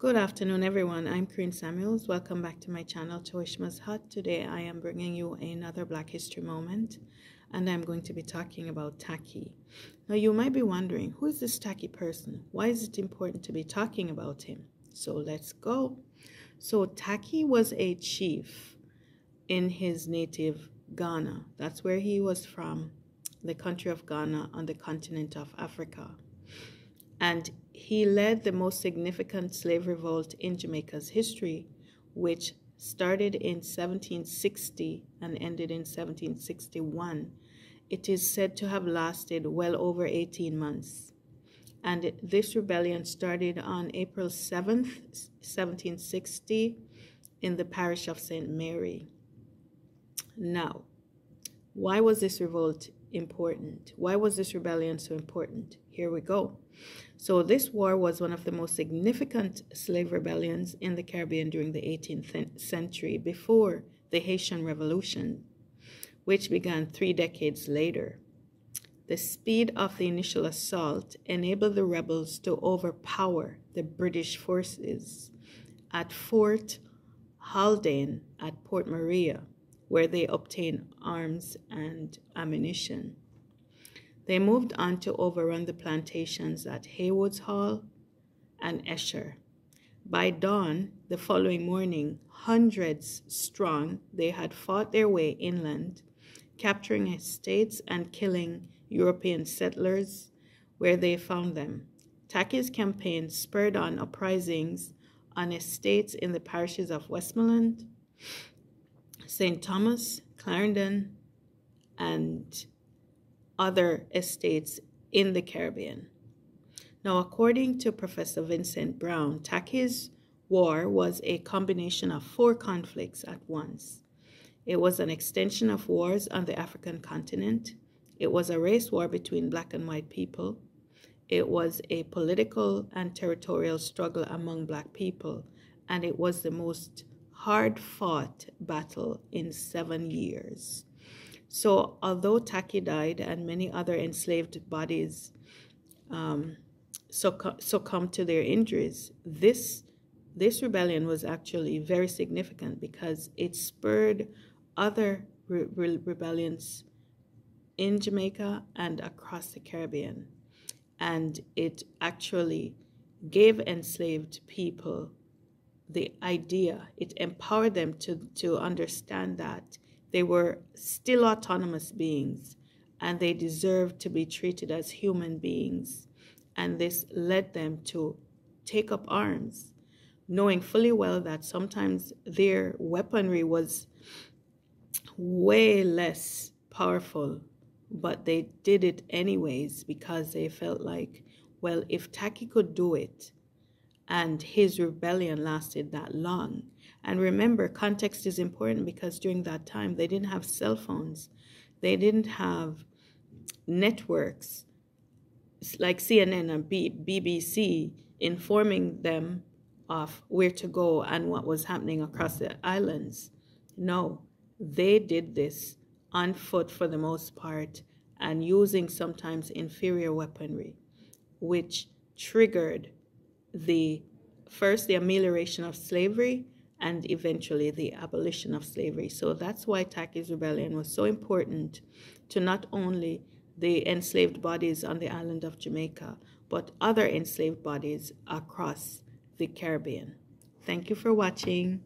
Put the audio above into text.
Good afternoon, everyone. I'm Corinne Samuels. Welcome back to my channel, Toishma's Hut. Today, I am bringing you another Black History moment, and I'm going to be talking about Tacky. Now, you might be wondering, who is this Tacky person? Why is it important to be talking about him? So, let's go. So, Tacky was a chief in his native Ghana. That's where he was from, the country of Ghana on the continent of Africa and he led the most significant slave revolt in Jamaica's history, which started in 1760 and ended in 1761. It is said to have lasted well over 18 months. And this rebellion started on April 7th, 1760, in the parish of St. Mary. Now, why was this revolt important? Why was this rebellion so important? Here we go. So, this war was one of the most significant slave rebellions in the Caribbean during the 18th century before the Haitian Revolution, which began three decades later. The speed of the initial assault enabled the rebels to overpower the British forces at Fort Haldane at Port Maria, where they obtained arms and ammunition. They moved on to overrun the plantations at Haywards Hall and Esher. By dawn the following morning, hundreds strong, they had fought their way inland, capturing estates and killing European settlers where they found them. Tacky's campaign spurred on uprisings on estates in the parishes of Westmoreland, St. Thomas, Clarendon, and other estates in the Caribbean. Now, according to Professor Vincent Brown, Tacky's war was a combination of four conflicts at once. It was an extension of wars on the African continent. It was a race war between black and white people. It was a political and territorial struggle among black people. And it was the most hard fought battle in seven years. So, although Tacky died and many other enslaved bodies um, succumbed to their injuries, this this rebellion was actually very significant because it spurred other re- re- rebellions in Jamaica and across the Caribbean. And it actually gave enslaved people the idea, it empowered them to, to understand that they were still autonomous beings and they deserved to be treated as human beings. And this led them to take up arms, knowing fully well that sometimes their weaponry was way less powerful, but they did it anyways because they felt like, well, if Tacky could do it and his rebellion lasted that long, and remember, context is important because during that time they didn't have cell phones, they didn't have networks like CNN and BBC informing them of where to go and what was happening across the islands. No, they did this on foot for the most part and using sometimes inferior weaponry, which triggered the first the amelioration of slavery and eventually the abolition of slavery. So that's why Tacky's rebellion was so important to not only the enslaved bodies on the island of Jamaica, but other enslaved bodies across the Caribbean. Thank you for watching.